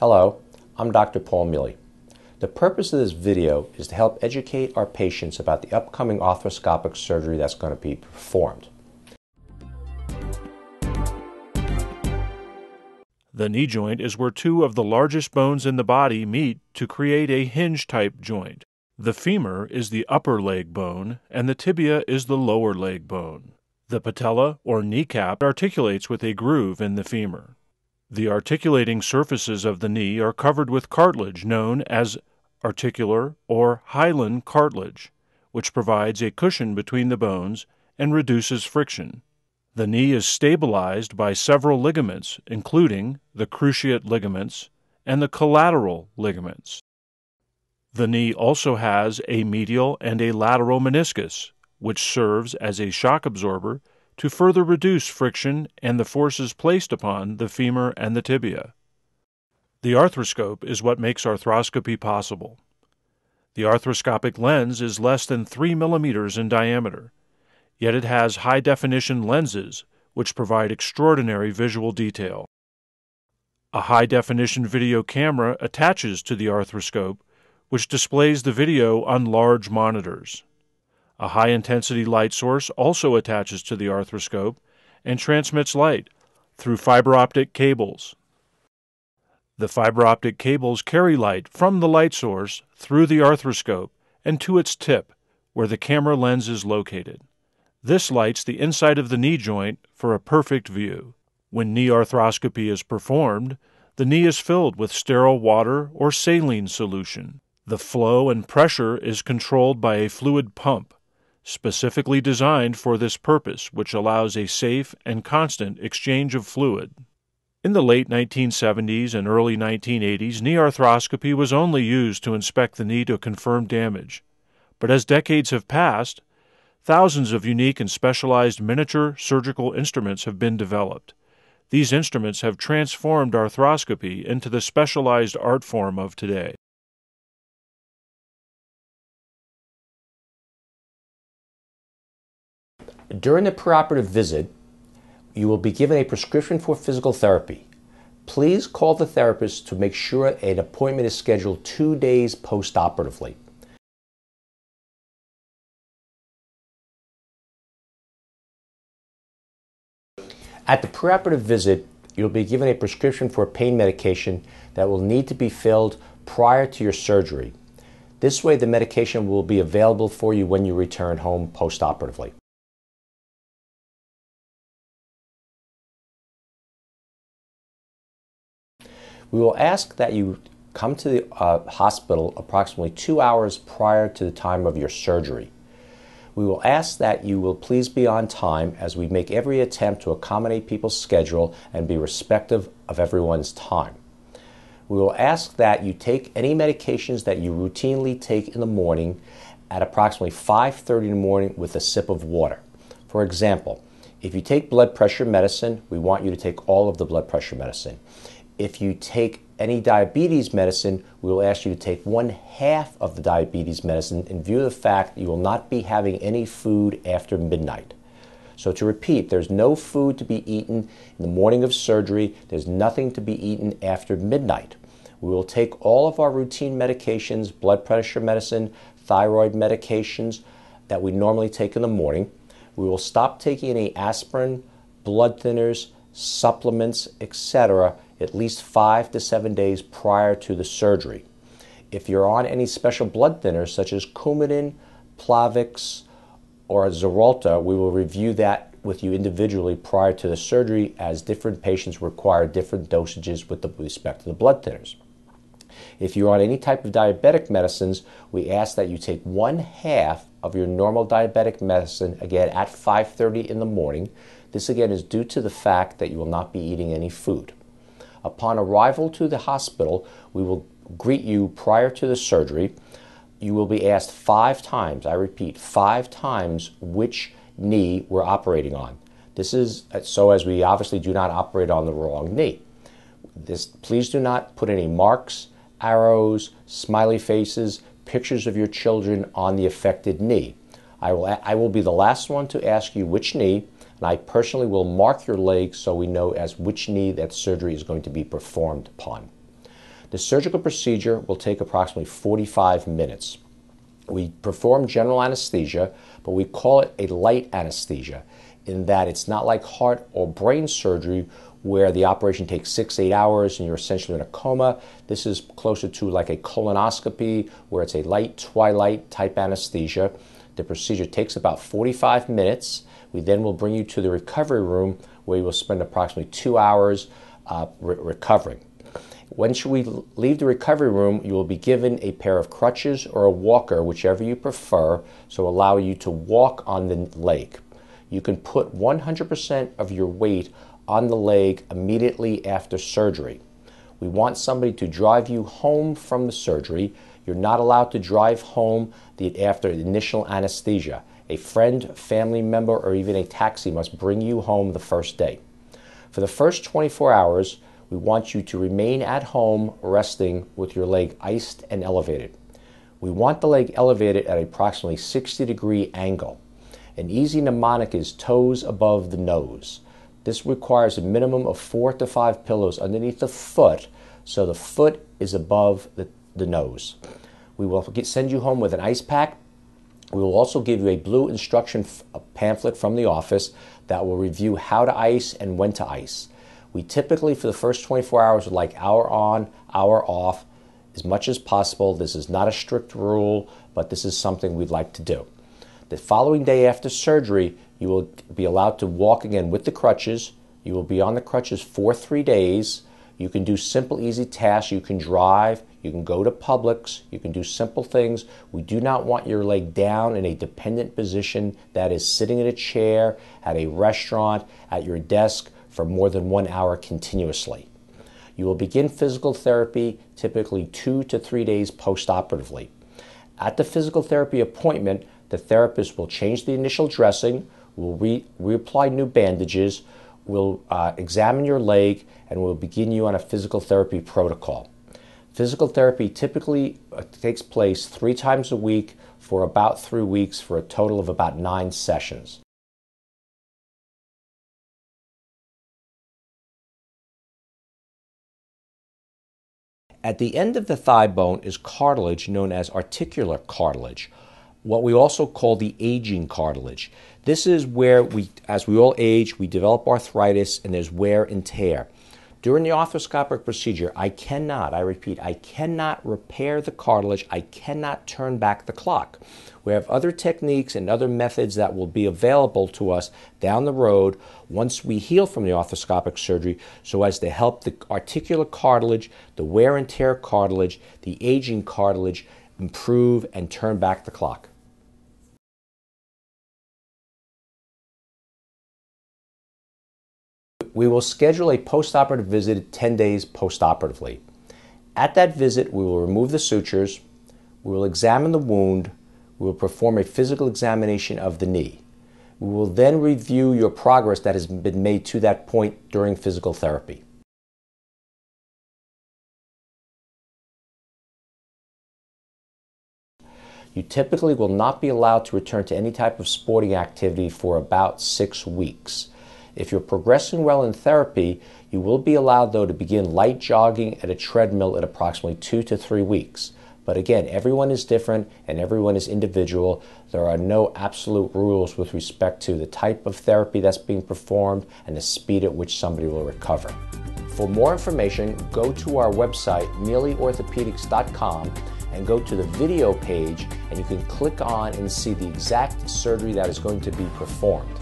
Hello, I'm Dr. Paul Meli. The purpose of this video is to help educate our patients about the upcoming arthroscopic surgery that's going to be performed. The knee joint is where two of the largest bones in the body meet to create a hinge type joint. The femur is the upper leg bone, and the tibia is the lower leg bone. The patella or kneecap articulates with a groove in the femur. The articulating surfaces of the knee are covered with cartilage known as articular or hyaline cartilage, which provides a cushion between the bones and reduces friction. The knee is stabilized by several ligaments, including the cruciate ligaments and the collateral ligaments. The knee also has a medial and a lateral meniscus, which serves as a shock absorber to further reduce friction and the forces placed upon the femur and the tibia. The arthroscope is what makes arthroscopy possible. The arthroscopic lens is less than 3 millimeters in diameter, yet it has high definition lenses which provide extraordinary visual detail. A high definition video camera attaches to the arthroscope, which displays the video on large monitors. A high intensity light source also attaches to the arthroscope and transmits light through fiber optic cables. The fiber optic cables carry light from the light source through the arthroscope and to its tip, where the camera lens is located. This lights the inside of the knee joint for a perfect view. When knee arthroscopy is performed, the knee is filled with sterile water or saline solution. The flow and pressure is controlled by a fluid pump specifically designed for this purpose, which allows a safe and constant exchange of fluid. In the late 1970s and early 1980s, knee arthroscopy was only used to inspect the knee to confirm damage. But as decades have passed, thousands of unique and specialized miniature surgical instruments have been developed. These instruments have transformed arthroscopy into the specialized art form of today. During the preoperative visit, you will be given a prescription for physical therapy. Please call the therapist to make sure an appointment is scheduled two days postoperatively. At the preoperative visit, you'll be given a prescription for pain medication that will need to be filled prior to your surgery. This way, the medication will be available for you when you return home postoperatively. We will ask that you come to the uh, hospital approximately two hours prior to the time of your surgery. We will ask that you will please be on time as we make every attempt to accommodate people's schedule and be respectful of everyone's time. We will ask that you take any medications that you routinely take in the morning at approximately 5:30 in the morning with a sip of water. For example, if you take blood pressure medicine, we want you to take all of the blood pressure medicine if you take any diabetes medicine, we will ask you to take one half of the diabetes medicine in view of the fact that you will not be having any food after midnight. So, to repeat, there's no food to be eaten in the morning of surgery, there's nothing to be eaten after midnight. We will take all of our routine medications, blood pressure medicine, thyroid medications that we normally take in the morning. We will stop taking any aspirin, blood thinners, supplements, etc at least five to seven days prior to the surgery. If you're on any special blood thinners such as Coumadin, Plavix, or Xarelto, we will review that with you individually prior to the surgery as different patients require different dosages with respect to the blood thinners. If you're on any type of diabetic medicines, we ask that you take one half of your normal diabetic medicine again at 5:30 in the morning. This again is due to the fact that you will not be eating any food. Upon arrival to the hospital, we will greet you prior to the surgery. You will be asked five times, I repeat, five times which knee we're operating on. This is so as we obviously do not operate on the wrong knee. This, please do not put any marks, arrows, smiley faces, pictures of your children on the affected knee. I will, I will be the last one to ask you which knee, and I personally will mark your leg so we know as which knee that surgery is going to be performed upon. The surgical procedure will take approximately 45 minutes. We perform general anesthesia, but we call it a light anesthesia in that it's not like heart or brain surgery where the operation takes six, eight hours and you're essentially in a coma. This is closer to like a colonoscopy where it's a light twilight type anesthesia. The procedure takes about 45 minutes. We then will bring you to the recovery room where you will spend approximately two hours uh, re- recovering. Once we leave the recovery room, you will be given a pair of crutches or a walker, whichever you prefer, so allow you to walk on the leg. You can put 100% of your weight on the leg immediately after surgery. We want somebody to drive you home from the surgery. You're not allowed to drive home the, after initial anesthesia. A friend, family member, or even a taxi must bring you home the first day. For the first 24 hours, we want you to remain at home resting with your leg iced and elevated. We want the leg elevated at approximately 60 degree angle. An easy mnemonic is toes above the nose. This requires a minimum of four to five pillows underneath the foot so the foot is above the, the nose. We will get, send you home with an ice pack. We will also give you a blue instruction pamphlet from the office that will review how to ice and when to ice. We typically, for the first 24 hours, would like hour on, hour off, as much as possible. This is not a strict rule, but this is something we'd like to do. The following day after surgery, you will be allowed to walk again with the crutches. You will be on the crutches for three days. You can do simple, easy tasks. You can drive. You can go to Publix. You can do simple things. We do not want your leg down in a dependent position that is sitting in a chair, at a restaurant, at your desk for more than one hour continuously. You will begin physical therapy typically two to three days postoperatively. At the physical therapy appointment, the therapist will change the initial dressing, will re- reapply new bandages, will uh, examine your leg, and we'll begin you on a physical therapy protocol. Physical therapy typically uh, takes place three times a week for about three weeks for a total of about nine sessions. At the end of the thigh bone is cartilage known as articular cartilage, what we also call the aging cartilage. This is where we, as we all age, we develop arthritis and there's wear and tear. During the arthroscopic procedure, I cannot, I repeat, I cannot repair the cartilage, I cannot turn back the clock. We have other techniques and other methods that will be available to us down the road once we heal from the arthroscopic surgery so as to help the articular cartilage, the wear and tear cartilage, the aging cartilage improve and turn back the clock. We will schedule a postoperative visit 10 days postoperatively. At that visit, we will remove the sutures, we will examine the wound, we will perform a physical examination of the knee. We will then review your progress that has been made to that point during physical therapy. You typically will not be allowed to return to any type of sporting activity for about six weeks. If you're progressing well in therapy, you will be allowed, though, to begin light jogging at a treadmill in approximately two to three weeks. But again, everyone is different and everyone is individual. There are no absolute rules with respect to the type of therapy that's being performed and the speed at which somebody will recover. For more information, go to our website, meliorthopedics.com, and go to the video page, and you can click on and see the exact surgery that is going to be performed.